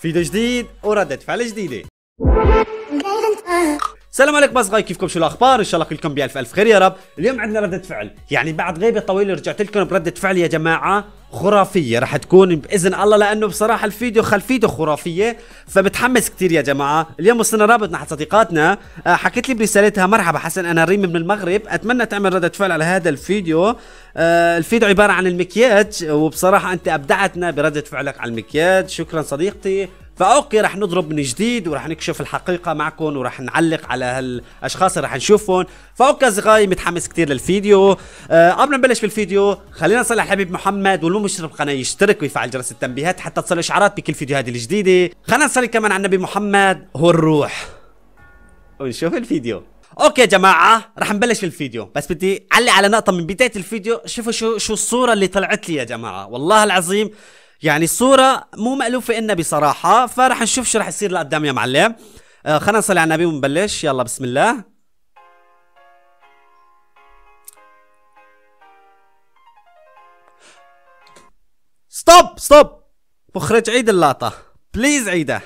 فيديو جديد وردة فعل جديدة. السلام عليكم أصدقائي كيفكم؟ شو الأخبار؟ إن شاء الله كلكم بألف ألف خير يا رب. اليوم عندنا ردة فعل. يعني بعد غيبة طويلة رجعت لكم بردة فعل يا جماعة خرافية. رح تكون بإذن الله لأنه بصراحة الفيديو خلفيته خرافية فبتحمس كتير يا جماعة. اليوم وصلنا رابط نحن صديقاتنا. آه، حكيت لي برسالتها مرحبا حسن أنا ريم من المغرب. أتمنى تعمل ردة فعل على هذا الفيديو. آه، الفيديو عبارة عن المكياج وبصراحة أنت أبدعتنا بردة فعلك على المكياج. شكرا صديقتي. فأوكي رح نضرب من جديد ورح نكشف الحقيقة معكم ورح نعلق على هالأشخاص اللي رح نشوفهم. فأوكي أصدقائي متحمس كثير للفيديو. أه قبل ما نبلش بالفيديو خلينا نصلي على الحبيب محمد واللي مو مشترك بالقناه يشترك ويفعل جرس التنبيهات حتى تصل إشعارات بكل فيديوهات الجديدة. خلينا نصلي كمان على النبي محمد هو الروح. ونشوف الفيديو. أوكي يا جماعة رح نبلش بالفيديو. بس بدي أعلق على نقطة من بداية الفيديو. شوفوا شو شو الصورة اللي طلعت لي يا جماعة. والله العظيم يعني الصورة مو مألوفة إنا بصراحة فرح نشوف شو رح يصير لقدام يا معلم. آه خلينا نصلي على النبي ونبلش. يلا بسم الله. stop stop. مخرج عيد اللقطة please عيدها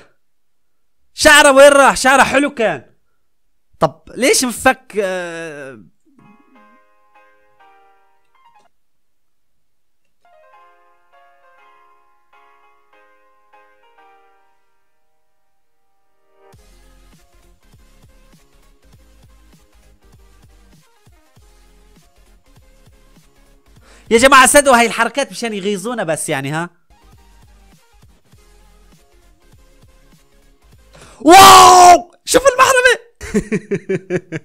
شعره وين راح؟ شعره حلو كان. طب ليش مفك آه يا جماعة صدقوا هاي الحركات مشان يغيظونا بس يعني ها؟ واو! شوف المحرمة!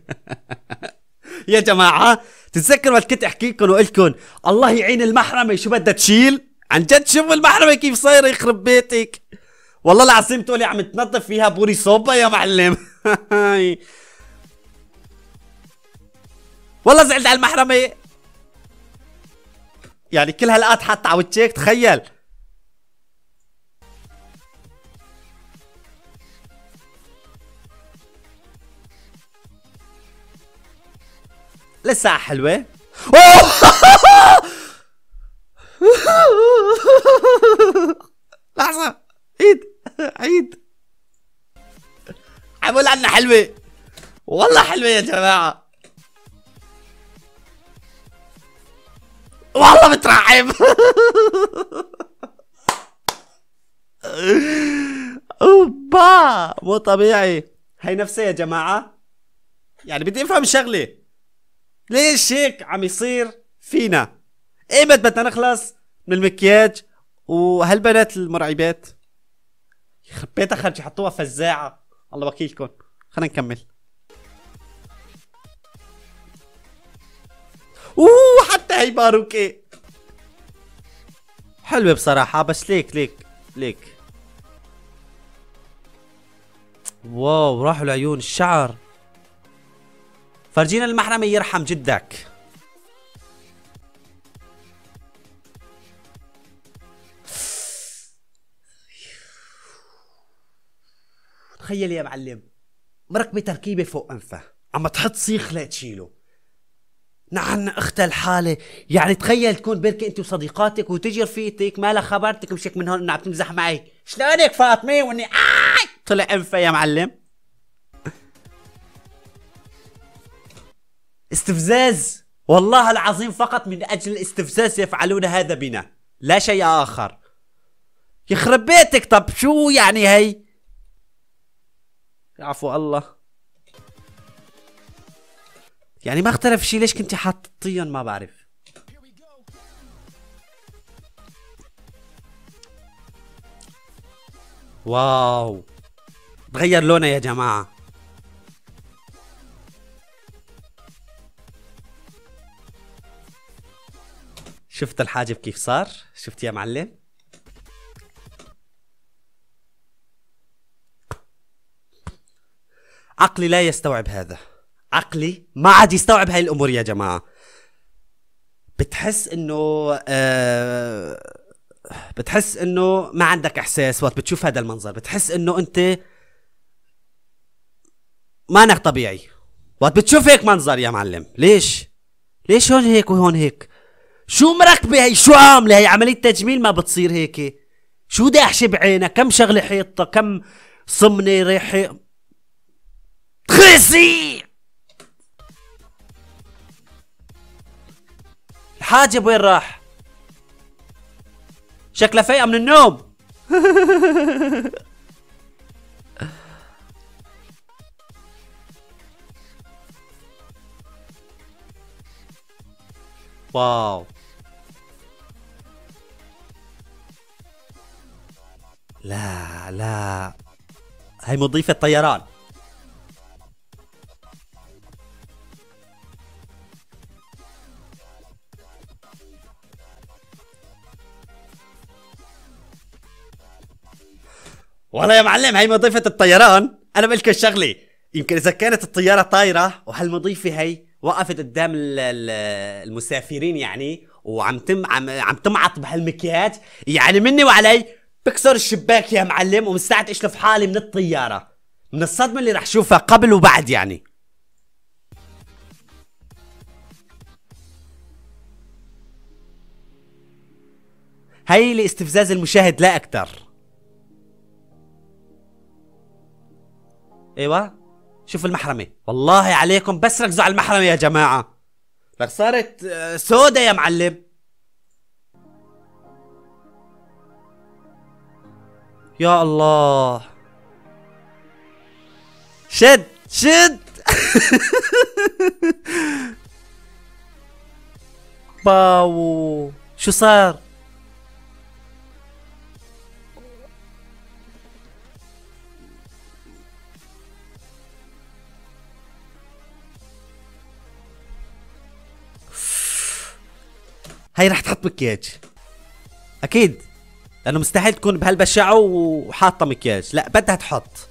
يا جماعة تتذكروا وقت كنت أحكي لكم وقلت لكم؟ الله يعين المحرمة. شو بدها تشيل؟ عن جد شوفوا المحرمة كيف صايرة يخرب بيتك. والله العظيم تقولي عم تنظف فيها بوري صوبة يا معلم. والله زعلت على المحرمة. يعني كل هالقات حتى على وجهك تخيل. لسه حلوة. لحظة. عيد. عيد. عمول عنا حلوة. والله حلوة يا جماعة. والله مترعب. أوبا مو طبيعي. هي نفسها يا جماعة. يعني بدي أفهم شغلة. ليش هيك عم يصير فينا؟ ايمت بدنا نخلص من المكياج؟ وهالبنات المرعبات. يخرب بيتها خرج يحطوها فزاعة الله وكيلكم. خلينا نكمل. أوه! هي باروكي. حلوة بصراحة بس ليك ليك ليك. واو راحوا العيون الشعر. فرجينا المحرمة يرحم جدك. تخيل يا معلم مركبة تركيبة فوق أنفه عم تحط صيخ لتشيله. نعم اختها الحالة. يعني تخيل تكون بركة أنت وصديقاتك وتجي رفيقتك ما لها خبر تمشيك من هون إنها عم تمزح معي. شلونك فاطمة؟ وإني آي! طلع أنفة يا معلم. استفزاز. والله العظيم فقط من أجل الاستفزاز يفعلون هذا بنا. لا شيء آخر. يخرب بيتك. طب شو يعني هي؟ عفو الله. يعني ما اختلف شيء ليش كنت حاطيهم ما بعرف. واو. تغير لونه يا جماعة. شفت الحاجب كيف صار؟ شفت يا معلم؟ عقلي لا يستوعب هذا. عقلي ما عاد يستوعب هاي الأمور يا جماعة. بتحس إنه آه بتحس إنه ما عندك إحساس. وقت بتشوف هذا المنظر بتحس إنه أنت ما انك طبيعي. وقت بتشوف هيك منظر يا معلم ليش؟ ليش هون هيك وهون هيك؟ شو مركبة هي؟ شو عاملة هي؟ عملية تجميل ما بتصير هيك. شو داحشة بعينك؟ كم شغلة حيطة؟ كم صمنة ريحة؟ خسي الحاجب وين راح؟ شكله فايقة من النوم. واو. لا لا. هي مضيفة طيران. والله يا معلم هي مضيفة الطيران. أنا بقول لك شغله يمكن إذا كانت الطيارة طايرة وهالمضيفة هي وقفت قدام المسافرين يعني وعم تم عم, عم تمعط بهالمكياج يعني مني وعلي بكسر الشباك يا معلم ومستعد اشلف حالي من الطيارة. من الصدمة اللي رح شوفها قبل وبعد يعني. هي لاستفزاز المشاهد لا أكثر. إيوه. شوفوا المحرمة. والله عليكم بس ركزوا على المحرمة يا جماعة. لك صارت آه، سودا يا معلم. يا الله. شد شد. باو. شو صار؟ هي رح تحط مكياج. أكيد. لأنه مستحيل تكون بهالبشعه وحاطة مكياج. لا بدها تحط.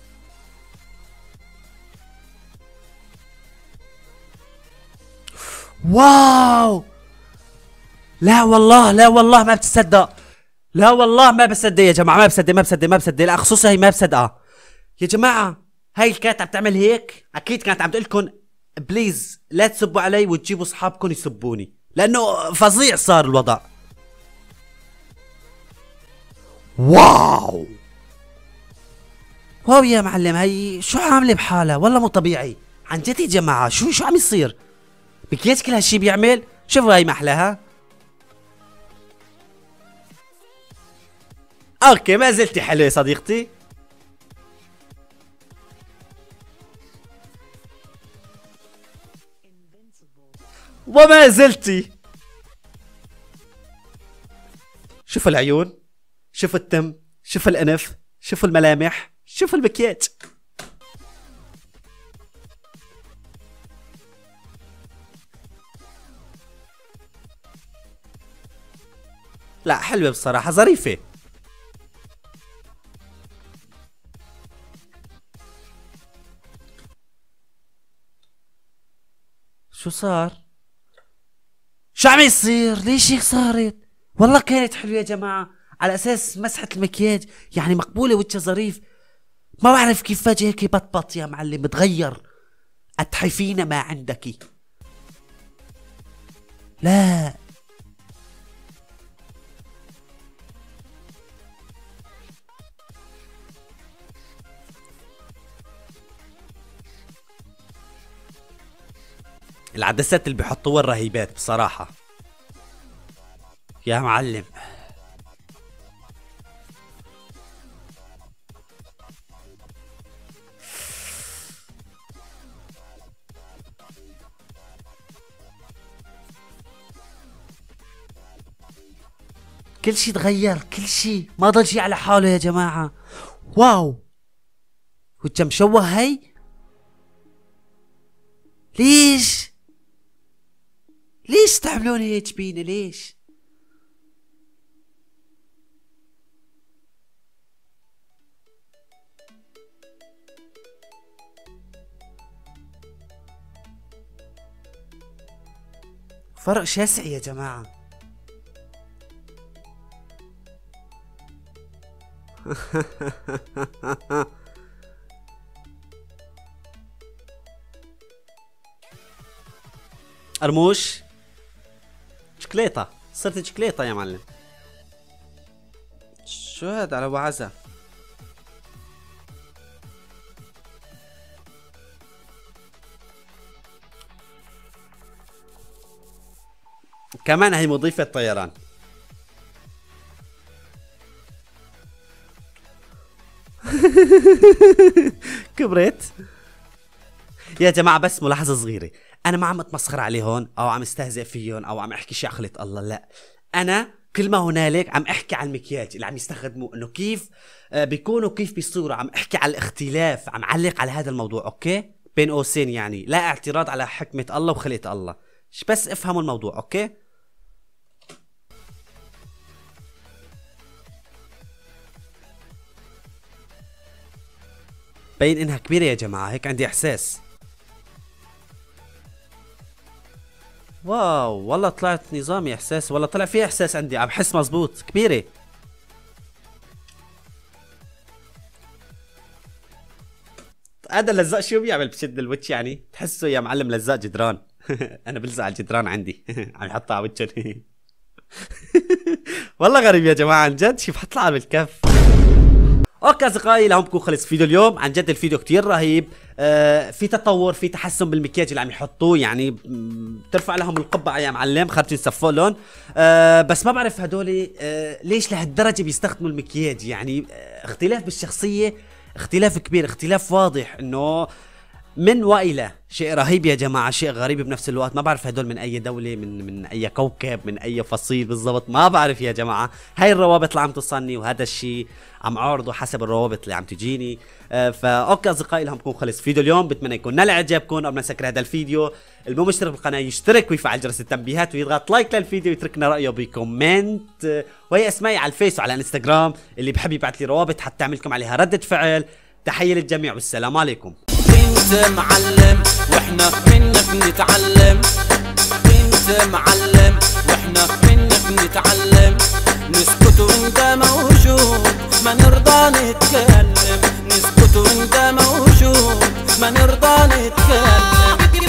واو! لا والله لا والله ما بتصدق. لا والله ما بصدق يا جماعة ما بصدق ما بصدق ما بصدق. لا خصوصا هي ما بصدقها يا جماعة هاي كانت عم تعمل هيك؟ أكيد كانت عم تقول لكم please لا تسبوا علي وتجيبوا أصحابكم يسبوني. لأنه فظيع صار الوضع. wow! wow يا معلم هي شو عاملة بحالها؟ والله مو طبيعي. عن جد يا جماعة شو شو عم يصير؟ مكياج كل هالشي بيعمل؟ شوفوا هاي محلاها okay ما زلتي حلوة صديقتي. وما زلتي. شوفوا العيون شوفوا التم شوفوا الأنف شوفوا الملامح شوفوا المكياج لا حلوة بصراحة ظريفة. شو صار؟ شو عم يصير؟ ليش هيك صارت؟ والله كانت حلوة يا جماعة. على أساس مسحة المكياج يعني مقبولة وجهها ظريف. ما بعرف كيف فجأة هيك بطبط يا معلم بتغير. أتحفينا ما عندك. لا. العدسات اللي بيحطوها الرهيبات بصراحة. يا معلم. كل شيء تغير كل شيء ما ضل شيء على حاله يا جماعة. واو. وجه مشوه هي ليش؟ ليش تعملون هيك بينا ليش؟ فرق شاسع يا جماعة. قرموش شكليطة. صرت شكليطة يا معلم. شو هذا على وعزة كمان هي مضيفة طيران. كبرت. يا جماعة بس ملاحظة صغيرة. أنا ما عم أتمسخر عليهم أو عم أستهزئ فيهم أو عم أحكي شي خلق الله لا. أنا كل ما هنالك عم أحكي على المكياج اللي عم يستخدموه إنه كيف آه، بيكونوا كيف بيصيروا عم أحكي على الاختلاف عم علق على هذا الموضوع okay؟ بين قوسين يعني. لا اعتراض على حكمة الله وخلقة الله. بس افهموا الموضوع okay؟ بين إنها كبيرة يا جماعة هيك عندي إحساس. واو والله طلعت نظامي إحساس والله طلع في إحساس عندي عم بحس مزبوط كبيرة. هذا اللزاق شو بيعمل بشد الوجه يعني؟ تحسه يا معلم لزاق جدران. أنا بلزق على الجدران عندي. عم يحطها على وجهه. والله غريب يا جماعة عن جد شوف حطلع بالكف. أوكي أصدقائي لهم بكون خلص فيديو اليوم. عن جد الفيديو كتير رهيب. آه في تطور في تحسن بالمكياج اللي عم يحطوه. يعني بترفع لهم القبعة يا معلم. خرجوا يصفوا لهم. آه بس ما بعرف هدول آه ليش لهالدرجة بيستخدموا المكياج؟ يعني آه اختلاف بالشخصية اختلاف كبير اختلاف واضح إنه من وإلى شيء رهيب يا جماعة شيء غريب بنفس الوقت. ما بعرف هدول من أي دولة من من أي كوكب من أي فصيل بالضبط. ما بعرف يا جماعة. هاي الروابط اللي عم توصلني وهذا الشيء عم عرضه حسب الروابط اللي عم تجيني. آه ف okay أصدقائي لهون بكون خلص فيديو اليوم. بتمنى يكون نال اعجابكم قبل ما نسكر هذا الفيديو المو مشترك بالقناه يشترك ويفعل جرس التنبيهات ويضغط like للفيديو ويتركنا رأيه ب comment. وهي اسمائي على الفيس وعلى الانستغرام. اللي بحب يبعث لي روابط حتى اعملكم عليها ردة فعل. تحية للجميع والسلام عليكم. انت معلم وإحنا منك نتعلم. انت معلم وإحنا منك نتعلم. نسكت وانت موجود ما نرضى نتكلم. نسكت وانت موجود ما نرضى نتكلم.